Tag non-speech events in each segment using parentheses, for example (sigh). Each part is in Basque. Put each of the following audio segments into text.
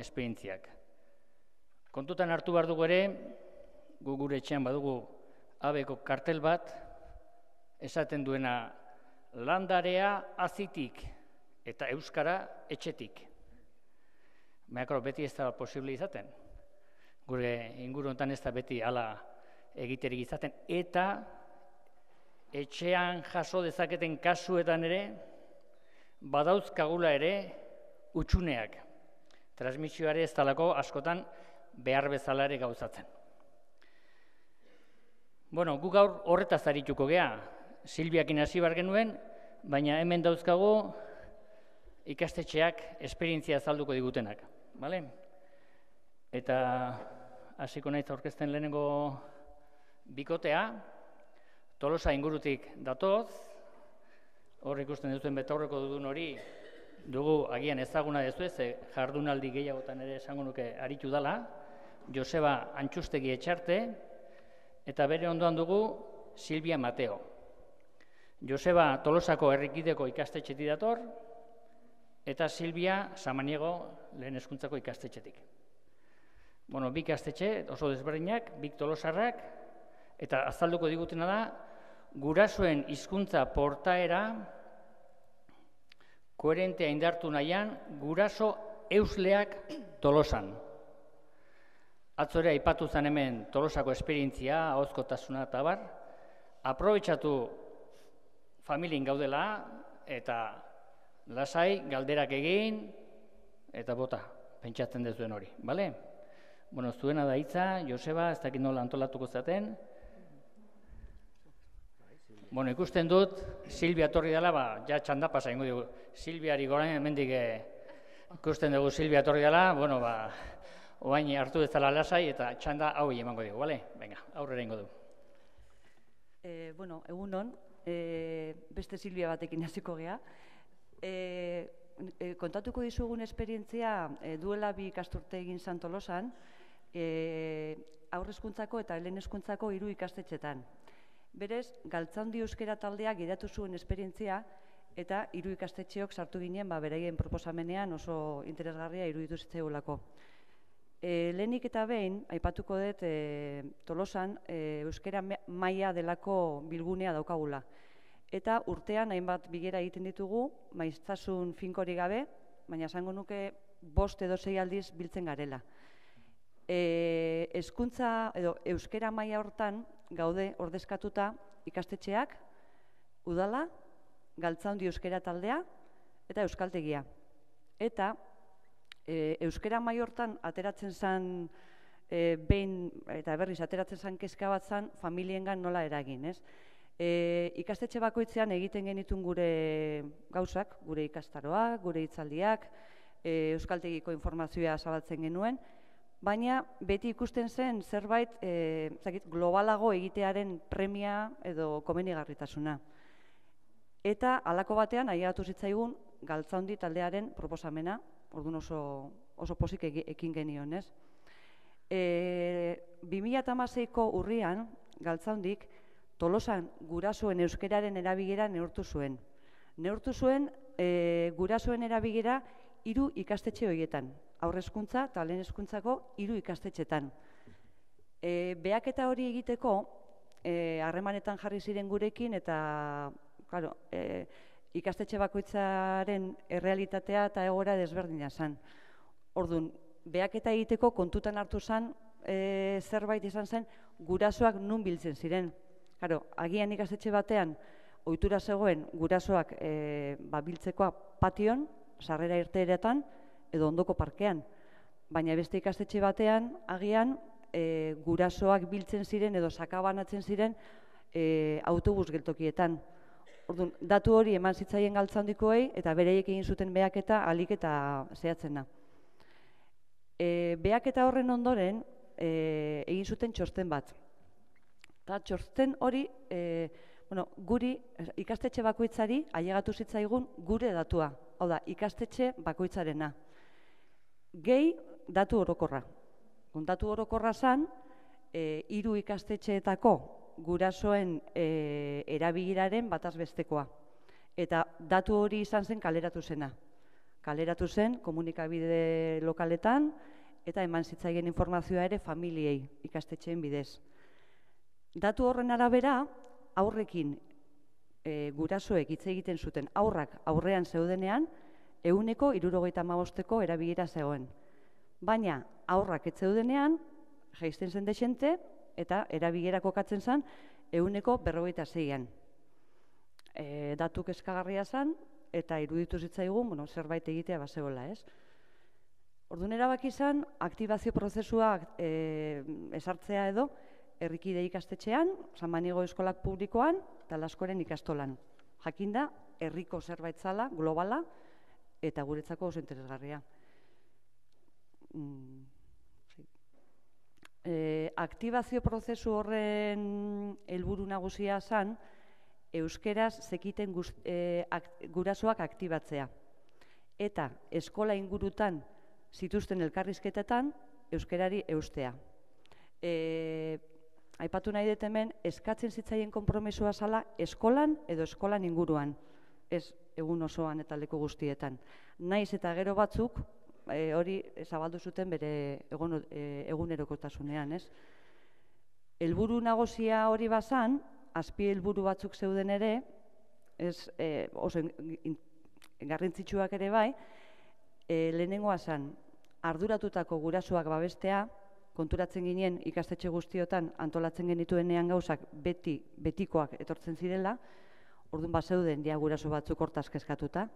esperientziak. Kontutan hartu behar dugu ere, gu gure etxean badugu abeko kartel bat, esaten duena landarea azitik eta euskara etxetik. Baina, beti ez da posible izaten. Gure inguru honetan ez da beti ala egiterik izaten. Eta etxean jaso dezaketen kasuetan ere, badauzkagula ere utxuneak. Transmisioare ez talako askotan behar bezala ere gauzatzen. Bueno, gu gaur horretaz arituko gea, Silbiakin hasi bar genuen, baina hemen dauzkagu ikastetxeak esperientzia azalduko digutenak, bale? Eta hasiko naiz aurkezten lehenengo bikotea, Tolosa ingurutik datoz, hor ikusten duten betaurreko dudun hori, dugu agian ezaguna dezu ez, jardunaldi gehiagotan ere esango nuke aritu dala, Joseba Antxustegi etxarte, eta bere ondoan dugu Silvia Mateo. Joseba Tolosako herrikideko ikastetxetik dator, eta Silvia Samaniego lehen eskuntzako ikastetxetik. Bueno, bi ikastetxe oso desberdinak, bik Tolosarrak, eta azalduko digutena da, gurasoen hizkuntza portaera koherentea indartu nahian guraso eusleak tolosan. Atzore aipatu zen hemen tolosako esperientzia, ahozkotasuna eta bar, aprobetsatu familien gaudela eta lasai galderak egin eta bota, pentsatzen dezuen hori, bale? Bueno, zuena da hitza, Joseba, ez dakit nola antolatuko zaten, Bueno, ikusten dut, Silvia torri dela, ba, ja txanda pasa ingo dugu. Silviari gorain hemendik eh, ikusten dugu Silvia torri dela, bueno, ba, oain hartu ez dela lasai eta txanda hau emango dugu, bale? Venga, aurrera ingo du. E, bueno, egun hon, e, beste Silvia batekin hasiko gea. E, e, kontatuko dizugun esperientzia e, duela bi ikasturte egin Santolosan, e, aurrezkuntzako eta helen eskuntzako hiru ikastetxetan. Berez, galtzaundi euskera taldeak gidatu zuen esperientzia eta hiru ikastetxeok sartu ginen ba, beraien proposamenean oso interesgarria iruditu zitzaigulako. E, lehenik eta behin, aipatuko dut e, tolosan, e, euskera maila delako bilgunea daukagula. Eta urtean hainbat bigera egiten ditugu, maiztasun finkori gabe, baina esango nuke bost edo sei aldiz biltzen garela. E, eskuntza, edo euskera maila hortan, gaude ordezkatuta ikastetxeak, udala, galtzaundi euskera taldea eta euskaltegia. Eta e, euskera maiortan ateratzen zen e, behin eta berriz ateratzen zen kezka bat zen familiengan nola eragin, ez? E, ikastetxe bakoitzean egiten genitun gure gauzak, gure ikastaroak, gure hitzaldiak, e, euskaltegiko informazioa zabaltzen genuen, baina beti ikusten zen zerbait e, zakit, globalago egitearen premia edo komenigarritasuna. Eta halako batean aiatu zitzaigun galtzaundi taldearen proposamena, orduan oso, oso posik ekin genion, ez? E, 2008ko urrian, galtzaundik, tolosan gurasoen euskeraren erabigera neurtu zuen. Neurtu zuen e, gurasoen erabigera hiru ikastetxe horietan, aurrezkuntza eta lehen eskuntzako hiru ikastetxetan. E, beaketa hori egiteko, e, harremanetan jarri ziren gurekin eta claro, e, ikastetxe bakoitzaren errealitatea eta egora desberdina zen. Orduan, beaketa egiteko kontutan hartu zen e, zerbait izan zen gurasoak nun biltzen ziren. Claro, agian ikastetxe batean, ohitura zegoen gurasoak e, ba, biltzekoa pation, sarrera irteeretan, edo ondoko parkean. Baina beste ikastetxe batean, agian, e, gurasoak biltzen ziren edo sakabanatzen ziren e, autobus geltokietan. Orduan, datu hori eman zitzaien galtzandikoei eta bereiek egin zuten beaketa alik eta zehatzena. E, beaketa horren ondoren e, egin zuten txosten bat. Eta txosten hori e, bueno, guri ikastetxe bakoitzari ailegatu zitzaigun gure datua. Hau da, ikastetxe bakoitzarena gehi datu orokorra. Datu orokorra zan, e, iru ikastetxeetako gurasoen e, bataz bestekoa. Eta datu hori izan zen kaleratu zena. Kaleratu zen komunikabide lokaletan eta eman zitzaien informazioa ere familiei ikastetxeen bidez. Datu horren arabera, aurrekin e, gurasoek hitz egiten zuten aurrak aurrean zeudenean, euneko irurogeita maosteko erabilera zegoen. Baina aurrak ez zeudenean, jaisten zen desente, eta erabilera kokatzen zen, euneko berrogeita zeian. E, datuk eskagarria zen, eta iruditu zitzaigun, bueno, zerbait egitea baseola, ez? Orduan erabaki izan, aktibazio prozesua e, esartzea edo, herrikide ikastetxean, San Manigo Eskolak Publikoan, eta Laskoren ikastolan. Jakinda, herriko zerbait zala, globala, eta guretzako oso interesgarria. Mm, e, aktibazio prozesu horren helburu nagusia zan, euskeraz zekiten guz, e, gurasoak aktibatzea. Eta eskola ingurutan zituzten elkarrizketetan euskerari eustea. E, aipatu nahi dut hemen, eskatzen zitzaien konpromesua zala eskolan edo eskolan inguruan, ez egun osoan eta leku guztietan. Naiz eta gero batzuk, e, hori zabaldu zuten bere egun, e, egunerokotasunean, ez? Helburu nagosia hori bazan, azpi helburu batzuk zeuden ere, ez e, oso garrintzitsuak ere bai, e, lehenengoa zen, arduratutako gurasoak babestea, konturatzen ginen ikastetxe guztiotan antolatzen genituenean gauzak beti, betikoak etortzen zirela, orduan bat zeuden ja guraso batzuk hortaz kezkatuta,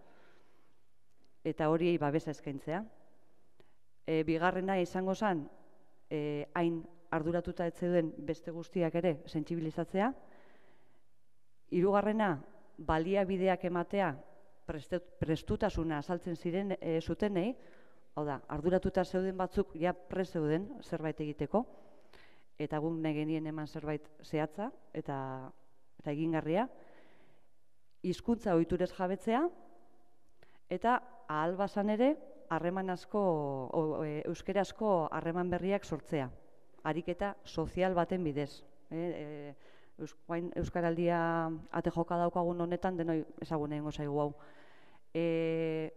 eta hori babesa eskaintzea. E, bigarrena izango zen, e, hain arduratuta ez zeuden beste guztiak ere sentsibilizatzea. Hirugarrena baliabideak ematea prestutasuna azaltzen ziren e, zutenei, hau da, arduratuta zeuden batzuk ja pre zeuden zerbait egiteko, eta gun negenien eman zerbait zehatza eta, eta egingarria, hizkuntza ohiturez jabetzea, eta ahal basan ere, harreman asko, e, euskerazko harreman berriak sortzea, ariketa sozial baten bidez. E, e, Euskaraldia ate joka daukagun honetan, denoi ezagunen gozaigu hau e,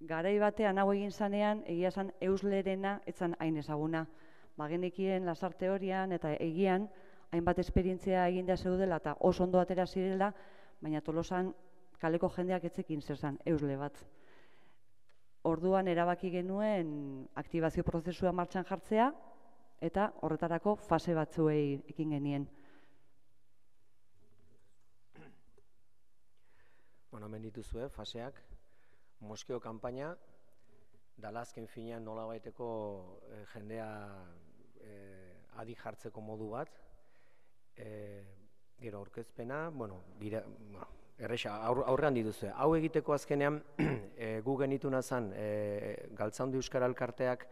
garai batean hau egin zanean, egia zan euslerena etzan hain ezaguna. Bagenekien lasar teorian eta egian, hainbat esperientzia eginda zeudela eta oso ondo atera zirela, baina tolosan kaleko jendeak etzekin zer zan, eusle bat. Orduan erabaki genuen aktibazio prozesua martxan jartzea, eta horretarako fase batzuei ekin genien. Bueno, hemen dituzue, faseak, Moskeo kanpaina, dalazken finean nola baiteko eh, jendea eh, adi jartzeko modu bat, eh, gero aurkezpena, bueno, gira, bueno erresa, aur, aurrean dituzue. Hau egiteko azkenean, (clears throat) eh, gu genitu nazan, eh, galtzaundi Euskara Elkarteak,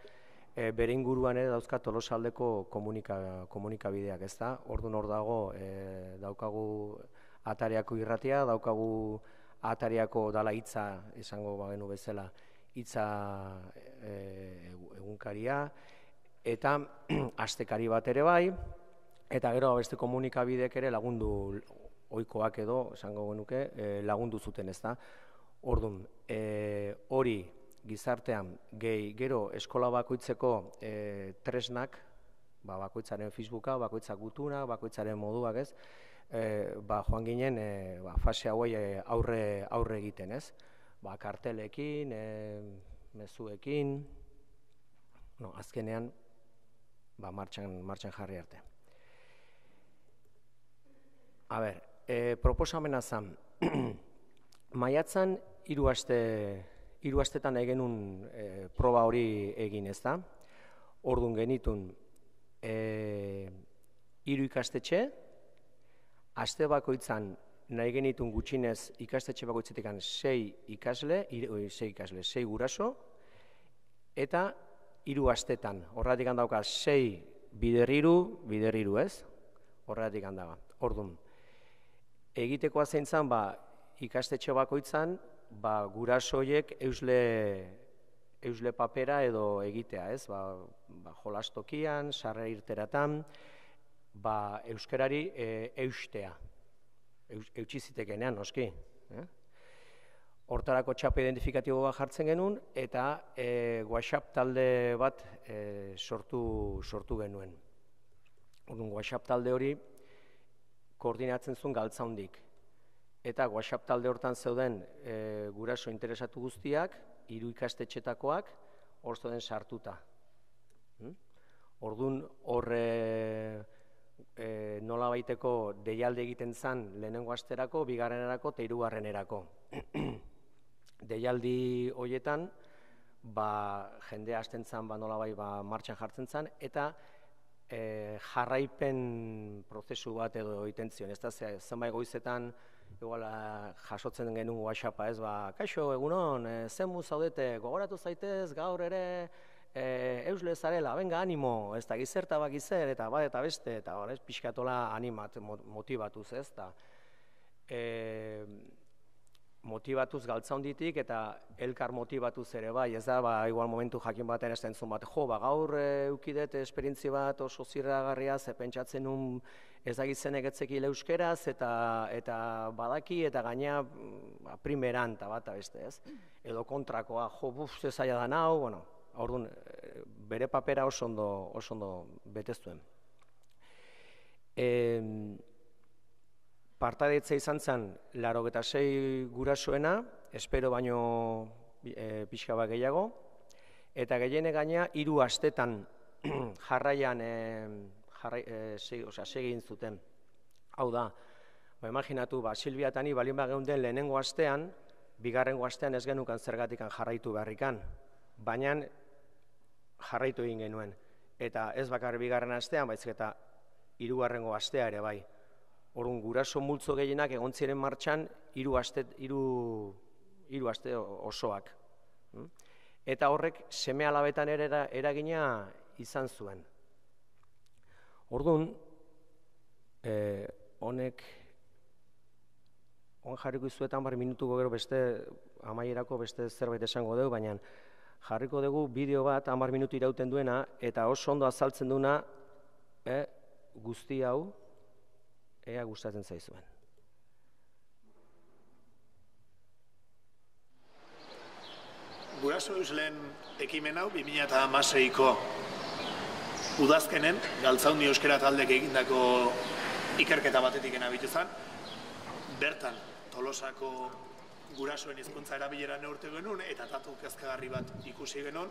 E, bere inguruan ere dauzka tolosaldeko komunika, komunikabideak, ez da? Ordu nor dago, e, daukagu atariako irratia, daukagu atariako dala hitza esango bagenu bezala hitza e, egunkaria eta (clears throat) astekari bat ere bai eta gero beste komunikabidek ere lagundu ohikoak edo esango genuke e, lagundu zuten ezta ordun e, hori gizartean gehi gero eskola bakoitzeko e, tresnak ba, bakoitzaren Facebooka, bakoitzak gutuna, bakoitzaren moduak ez, e, ba, joan ginen e, ba, fase hauei aurre, aurre egiten, ez? Ba, kartelekin, e, mezuekin, no, azkenean ba, martxan, martxan jarri arte. A ber, e, proposamena zan, (clears throat) maiatzan hiru aste hiru astetan egenun e, proba hori egin ez da. Ordun genitun e, hiru ikastetxe, aste bakoitzan nahi genitun gutxinez ikastetxe bakoitzetik sei ikasle, sei ikasle, sei guraso, eta hiru astetan, horretik handauka sei biderriru, biderriru ez, horretik handaga. Orduan, egitekoa zeintzan, ba, ikastetxe bakoitzan, ba, gurasoiek eusle, eusle papera edo egitea, ez? Ba, ba, jolastokian, sarre irteratan, ba, euskarari e, eustea. Eutsi zitekenean, noski. Eh? hortarako txapa identifikatibo jartzen genuen, eta e, WhatsApp talde bat e, sortu, sortu genuen. Orduan, WhatsApp talde hori koordinatzen zuen galtzaundik. Eta WhatsApp talde hortan zeuden e, guraso interesatu guztiak, hiru ikastetxetakoak, hor zeuden sartuta. Hmm? Orduan, horre e, nola baiteko deialde egiten zan lehenengo asterako, bigarrenerako eta hirugarrenerako. (clears throat) deialdi hoietan, ba, jende hasten zan, ba, nola bai, ba, martxan jartzen zan, eta e, jarraipen prozesu bat edo egiten zion. Ez da, zenbait goizetan, iguala jasotzen genuen WhatsAppa, ez ba, kaixo, egunon, e, zen zaudete, gogoratu zaitez, gaur ere, e, eusle zarela, benga, animo, ez da, gizerta bak izer, eta bat eta beste, eta hor, ez, pixkatola animat, motibatuz, ez da. E, motibatuz galtzaunditik eta elkar motibatuz ere bai, ez da, ba, igual momentu jakin baten ez dentzun bat, jo, ba, gaur eukidet esperientzi bat oso zirragarria, ze pentsatzen nun ez dagitzen egetzeki euskeraz eta, eta badaki eta gaina ba, primeran eta bat, beste ez, edo kontrakoa, jo, buf, ze zaila da nau, bueno, orduan, bere papera oso ondo, oso ondo beteztuen. Partadetza izan zen, laro eta sei gurasoena, espero baino e, pixka bat gehiago, eta gehiene gaina hiru astetan (clears throat) jarraian e, jarrai, e, segin zuten. Hau da, ba, imaginatu, ba, Silvia eta ni balin den lehenengo astean, bigarrengo astean ez genukan zergatikan jarraitu beharrikan, baina jarraitu egin genuen. Eta ez bakar bigarren astean, baizik eta hirugarrengo astea ere bai. Orrun guraso multzo gehienak egon ziren martxan hiru aste hiru hiru aste osoak. Hmm? Eta horrek seme alabetan ere eragina izan zuen. Orduan, eh, honek on jarriko izuetan bar minutuko gero beste amaierako beste zerbait esango dugu, baina jarriko dugu bideo bat hamar minutu irauten duena eta oso ondo azaltzen duna eh, guzti hau ea gustatzen zaizuen. Guraso lehen ekimen hau 2016ko udazkenen galtzaundi euskera taldek egindako ikerketa batetik enabitu zen. Bertan, Tolosako gurasoen hizkuntza erabilera neurte genuen eta tatu kezkagarri bat ikusi genuen.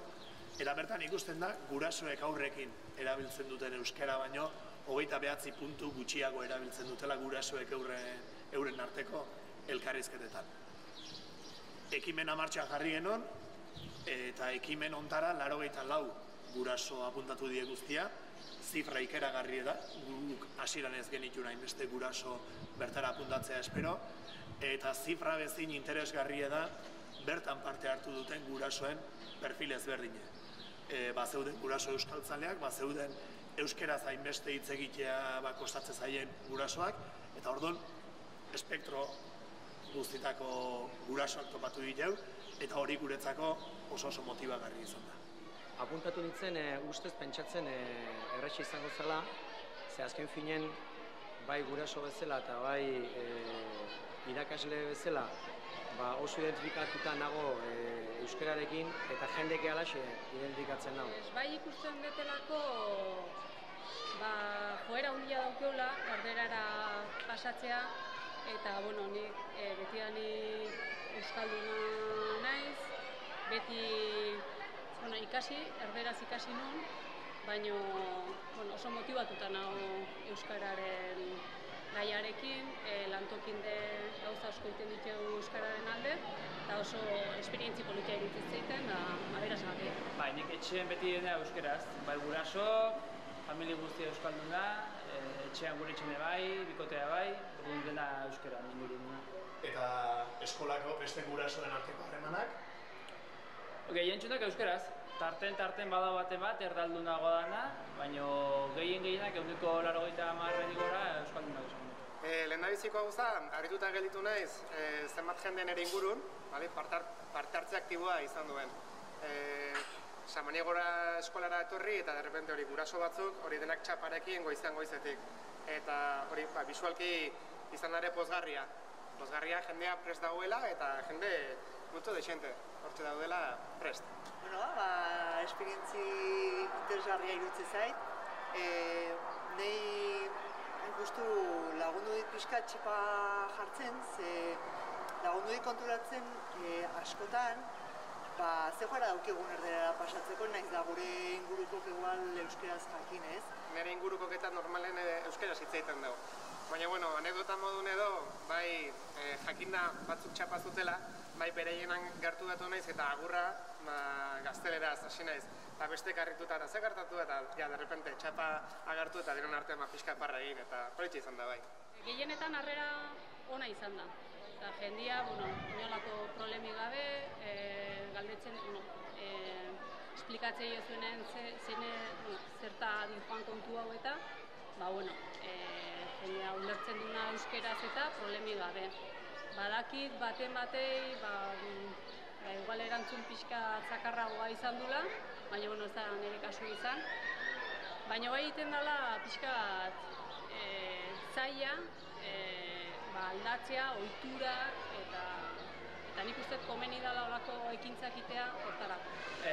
Eta bertan ikusten da, gurasoek aurrekin erabiltzen duten euskera baino, hogeita behatzi puntu gutxiago erabiltzen dutela gurasoek euren arteko elkarrizketetan. Ekimen amartxan jarri genon, eta ekimen ontara laro lau guraso apuntatu die guztia, zifra ikeragarri da, guk hasiran ez genitu nahi beste guraso bertara apuntatzea espero, eta zifra bezin interesgarri da bertan parte hartu duten gurasoen perfil ezberdine. E, ba zeuden guraso euskaltzaleak, ba zeuden euskeraz hainbeste hitz egitea ba, kostatzen zaien gurasoak, eta orduan, espektro guztitako gurasoak topatu ditu, eta hori guretzako oso oso motibagarri izan da. Apuntatu nintzen, e, ustez pentsatzen e, erretxe izango zela, ze azken finen, bai guraso bezala eta bai e, irakasle bezala, ba, oso identifikatuta nago e, euskararekin eta jendeke alaxe identifikatzen nago. Bai ikusten betelako ba, joera hundia daukeula, erderara pasatzea, eta, bueno, nik e, beti da euskalduna naiz, beti bueno, ikasi, erderaz ikasi nun, baina bueno, oso motibatuta nago euskararen gaiarekin, e, lantokin de gauza asko egiten ditugu euskararen alde, eta oso esperientzi politia egiten zeiten, da, aberaz Bai, nik etxean beti dena euskeraz, bai guraso, familia guztia euskaldun da, e, etxean gure etxene bai, bikotea bai, egun dena euskera ninguru Eta eskolako beste gurasoen arteko harremanak? Gehien txunak euskeraz, tarten tarten bada bate bat, erdaldunago dana, baina gehien gehienak eguneko laro gaita marretik gora euskaldun dago E, eh, lehen nabiziko hau zan, harrituta gelditu naiz, e, zenbat jendeen ere ingurun, bale, parte hartze aktiboa izan duen. E, Samaniegora eskolara etorri eta derrepente hori guraso batzuk hori denak txaparekin goizan goizetik. Eta hori ba, visualki izan dara pozgarria. pozgarria jendea prest dauela eta jende multo desente hortze daudela prest. Bueno, ba, esperientzi interesgarria irutze zait. E, nei guztu lagundu dit pixka txipa jartzen, ze lagundu dit konturatzen e, askotan, ba, ze joara daukegun erdera pasatzeko, naiz da gure inguruko igual euskeraz jakin ez. Nire inguruko eta normalen e, euskera zitzaiten dugu. Baina, bueno, anekdota modun edo, bai, e, jakinda batzuk txapa zutela, bai bereienan gertu datu naiz eta agurra ba, gazteleraz hasi naiz. Eta beste karrituta eta ze gertatu eta ja, derrepente txapa agartu eta denon artean ma pixka parra egin eta politxe izan da bai. Gehienetan harrera ona izan da. Eta jendia, bueno, inolako problemi gabe, e, galdetzen, bueno, e, esplikatzei jozuenen ze, zene, bueno, zerta joan kontu hau eta, ba, bueno, e, jendea ulertzen duna euskeraz eta problemi gabe badakit baten batei, ba, ba, igual erantzun pixka zakarragoa izan dula, baina bueno, ez da nire kasu izan. Baina bai egiten dela pixka e, zaila, e, ba, aldatzea, ohitura eta eta nik uste komeni dela olako ekintzak itea hortara.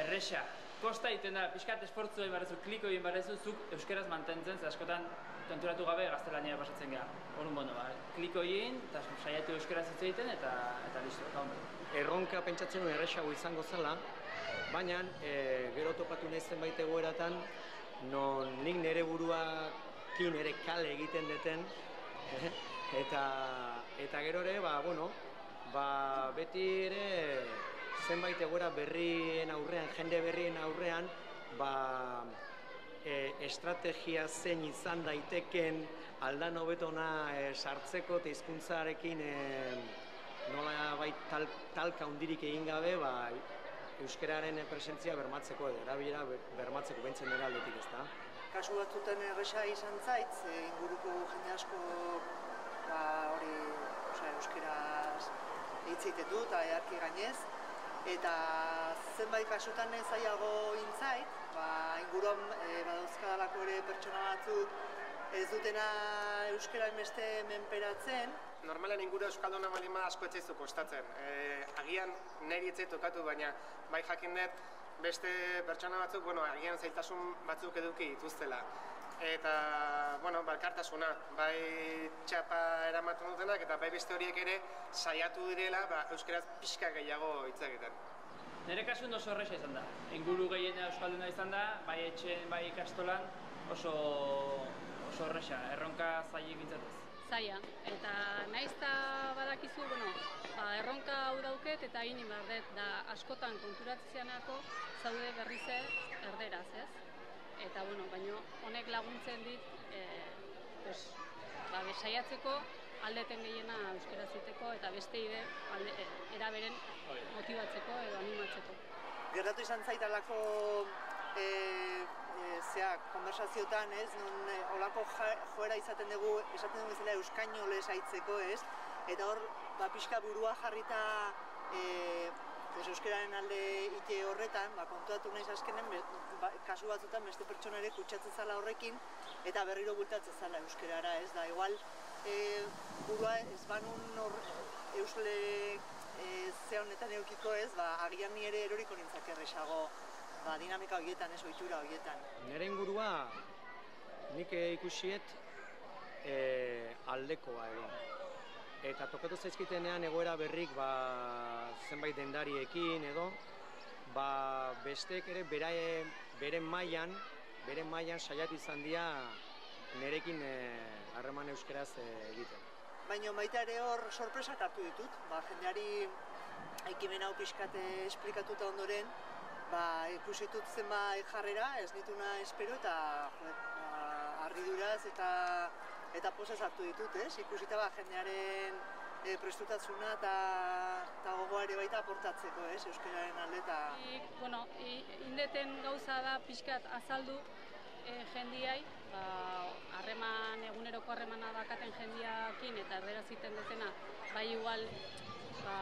Erresa, kosta egiten da, pixkat esportzu egin barrezu, kliko egin barrezu, zuk euskeraz mantentzen, ze askotan konturatu gabe gaztelania pasatzen gara. Horun bono, ba, kliko egin, eta saiatu euskaraz hitz egiten, eta, eta listo, eta Erronka pentsatzen nuen erresago izango zela, baina e, gero topatu nahi zenbait egoeratan, non nik nire buruakin ere kale egiten deten, (laughs) eta, eta gero ere, ba, bueno, ba, beti ere zenbait egoera berrien aurrean, jende berrien aurrean, ba, e, estrategia zein izan daiteken aldan hobetona e, sartzeko eta hizkuntzarekin e, nola bai tal, talka hundirik egin gabe ba, euskararen presentzia bermatzeko edo erabilera bermatzeko bentzen dira aldetik ezta. Kasu batzutan erresa izan zait, ze inguruko jende asko ba, hori osea, euskeraz hitz egiten du eta earki gainez, eta zenbait kasutan ez zaiago intzait, ba, inguruan e, badauzkadalako ere pertsona batzuk ez dutena euskara beste menperatzen. Normalen inguru euskalduna malima asko etzaizu kostatzen. E, agian niri etzai tokatu, baina bai jakin dut beste pertsona batzuk, bueno, agian zailtasun batzuk eduki dituztela. Eta, bueno, balkartasuna, bai txapa eramaten dutenak, eta bai beste horiek ere saiatu direla, ba, euskaraz pixka gehiago hitz egiten. Nere kasu oso horreza izan da. Inguru gehiena euskalduna izan da, bai etxen, bai ikastolan, oso, oso horreza, erronka zaila bintzatuz. Zaila, eta naizta badakizu, bueno, ba, erronka hau dauket eta egin bardet, da askotan konturatzeanako zaude berrize erderaz, ez? Eta, bueno, baino honek laguntzen dit, e, pues, ba, besaiatzeko aldeten gehiena euskara ziteko eta beste ide alde, e, eraberen motibatzeko edo animatzeko. Gertatu izan zaitalako e, e, zea, konversaziotan, ez, non e, olako joera izaten dugu, esaten dugu bezala euskainolez aitzeko, ez, eta hor, ba, pixka burua jarrita e, pues, euskararen alde ite horretan, ba, kontuatu naiz azkenen, ba, kasu batzutan beste pertsona ere kutsatzen zala horrekin, eta berriro bultatzen zala euskarara, ez? Da, igual, e, burua ez banun hor eusle e, ze honetan eukiko ez, ba, agian ni ere eroriko nintzak erresago ba, dinamika horietan, ez oitura horietan. Nire ingurua nik ikusiet e, aldekoa edo. Eta tokatu zaizkitenean egoera berrik ba, zenbait dendariekin edo, ba, besteek ere berae, bere mailan, bere mailan saiatu izan dira nerekin e, harreman euskeraz e, egiten. Baina baita ere hor sorpresak hartu ditut, ba, jendeari ekimen hau pixkate esplikatuta ondoren, ba, ikusitut zenba jarrera, ez dituna espero eta ba, argiduraz eta eta posaz hartu ditut, ez? Ikusita ba, jendearen e, prestutatzuna eta, eta gogoa ere baita aportatzeko, ez? Euskararen alde eta... bueno, indeten gauza da pixkat azaldu e, jendiai, ba, harreman eguneroko harremana dakaten jendiakin eta erdera ziten dutena, bai igual ba,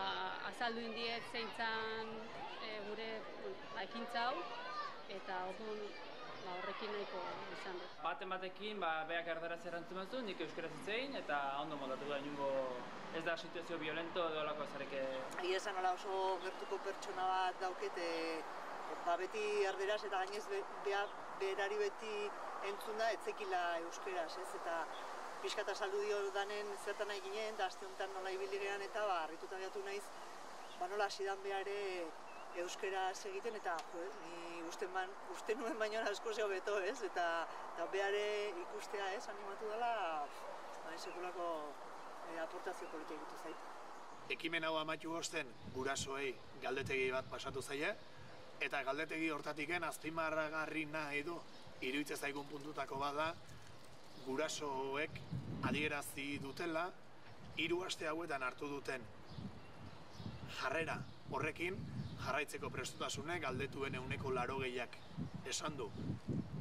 azaldu indiet zeintzan e, gure ba, ekintza hau, eta orduan ba, horrekin nahiko izan dut. Baten batekin, ba, beak erderaz erantzun batzu, nik euskaraz hitzein eta ondo moldatu da inungo ez da situazio violento edo olako zareke... Egia esan hola oso gertuko pertsona bat dauket, e, ba beti erderaz eta gainez be, bea, berari beti entzun da etzekila euskeraz, ez? Eta pixka eta saldu dio danen zertan nahi ginen, eta aste honetan nola ibili gehan eta ba, harrituta gehiatu naiz, ba nola hasi dan behare euskeraz egiten eta jo, ni uste, man, uste nuen baino asko zeo beto, ez? Eta, eta behare ikustea, ez? Animatu dela, ba, sekulako e, aportazio politia egitu zait. Ekimen hau amaitu osten gurasoei galdetegi bat pasatu zaie, eta galdetegi hortatiken azpimarragarri nahi du iruditzen zaigun puntutako bada gurasoek adierazi dutela hiru aste hauetan hartu duten jarrera horrekin jarraitzeko prestutasune galdetuen euneko laro gehiak esan du.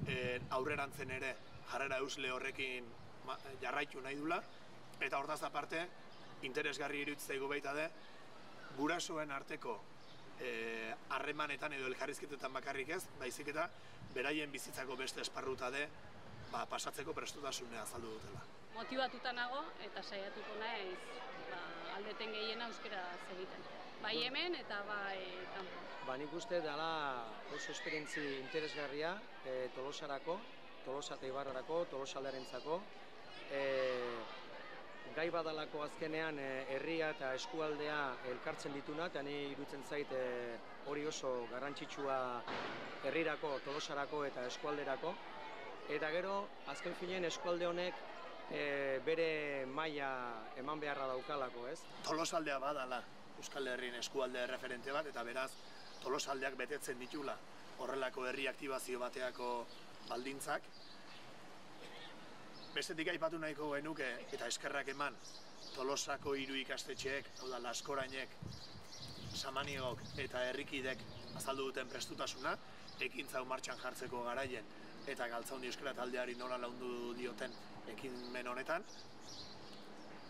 E, aurrerantzen ere jarrera eusle horrekin jarraitu nahi dula eta hortaz aparte interesgarri iruditzen zaigu baita de gurasoen arteko eh, harremanetan edo elkarrizketetan bakarrik ez, baizik eta beraien bizitzako beste esparruta de ba, pasatzeko prestutasunea azaldu dutela. Motibatuta nago eta saiatuko naiz ba, aldeten gehiena euskera egiten. Bai hemen eta bai kanpo. Ba, nik uste dela oso esperientzi interesgarria e, Tolosarako, Tolosa eta Ibarrarako, Tolosaldarentzako. E, gai badalako azkenean e, herria eta eskualdea elkartzen dituna, eta ni irutzen zait e, hori oso garrantzitsua herrirako, Tolosarako eta eskualderako. Eta gero, azken finean eskualde honek e, bere maila eman beharra daukalako, ez? Tolosaldea badala Euskal Herrien eskualde referente bat, eta beraz Tolosaldeak betetzen ditula horrelako herri aktibazio bateako baldintzak. Bestetik aipatu nahiko genuke eta eskerrak eman Tolosako hiru ikastetxeek, hau da Laskorainek, Samaniegok eta Herrikidek azaldu duten prestutasuna, ekintza martxan jartzeko garaien eta galtzaundi euskara taldeari nola laundu dioten ekimen honetan.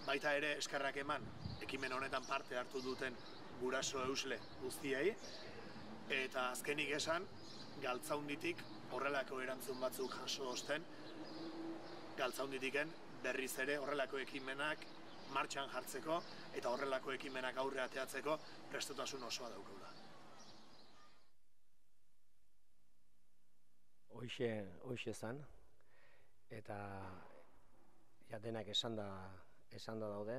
Baita ere eskerrak eman ekimen honetan parte hartu duten guraso eusle guztiei eta azkenik esan galtzaunditik horrelako erantzun batzuk jaso osten galtzaunditiken berriz ere horrelako ekimenak martxan jartzeko eta horrelako ekimenak aurre ateatzeko prestutasun osoa daukagula. Hoixe, hoixe zan, eta ja denak esan da, esan da daude,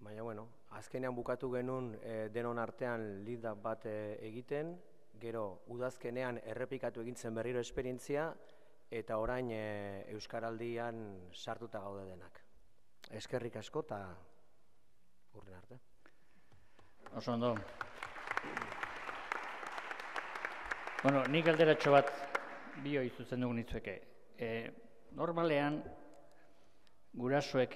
baina bueno, azkenean bukatu genuen e, denon artean lida bat e, egiten, gero udazkenean errepikatu egintzen berriro esperientzia, eta orain e, Euskaraldian sartuta gaude denak. Eskerrik asko eta urren arte. Oso ondo. Bueno, nik alderatxo bat bio izutzen dugu nitzueke. E, normalean, gurasoek